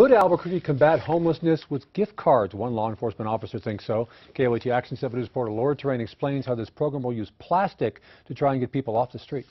Could Albuquerque combat homelessness with gift cards? One law enforcement officer thinks so. KOAT Action 7 News reporter Laura Terrain explains how this program will use plastic to try and get people off the streets.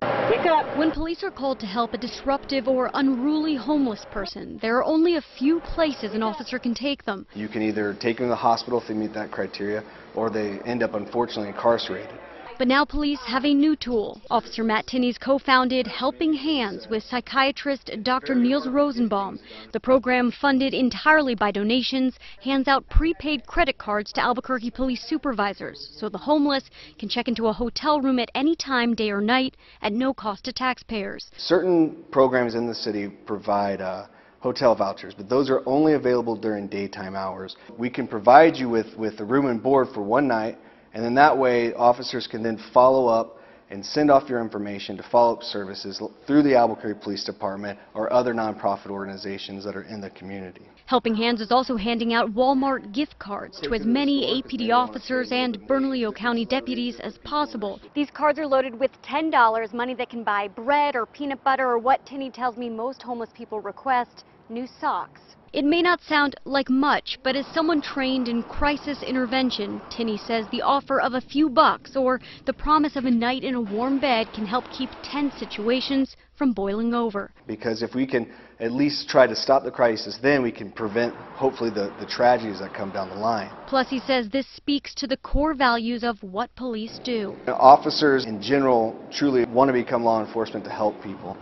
When police are called to help a disruptive or unruly homeless person, there are only a few places an officer can take them. You can either take them to the hospital if they meet that criteria, or they end up unfortunately incarcerated. But now police have a new tool. Officer Matt Tinney's co-founded Helping Hands with psychiatrist Dr. Nils Rosenbaum. The program, funded entirely by donations, hands out prepaid credit cards to Albuquerque police supervisors so the homeless can check into a hotel room at any time, day or night, at no cost to taxpayers. Certain programs in the city provide uh, hotel vouchers, but those are only available during daytime hours. We can provide you with, with a room and board for one night and then that way, officers can then follow up and send off your information to follow-up services through the Albuquerque Police Department or other nonprofit organizations that are in the community. Helping Hands is also handing out Walmart gift cards to as many APD officers and Bernalillo County deputies as possible. These cards are loaded with $10, money that can buy bread or peanut butter or what Tinney tells me most homeless people request, new socks. It may not sound like much, but as someone trained in crisis intervention, Tinney says the offer of a few bucks or the promise of a night in a warm bed can help keep tense situations from boiling over. Because if we can at least try to stop the crisis, then we can prevent, hopefully, the, the tragedies that come down the line. Plus, he says this speaks to the core values of what police do. Officers in general truly want to become law enforcement to help people.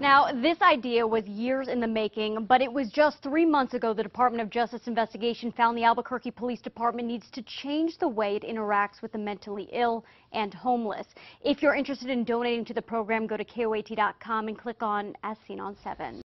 Now, this idea was years in the making, but it was just three months ago the Department of Justice investigation found the Albuquerque Police Department needs to change the way it interacts with the mentally ill and homeless. If you're interested in donating to the program, go to KOAT.com and click on As Seen on 7.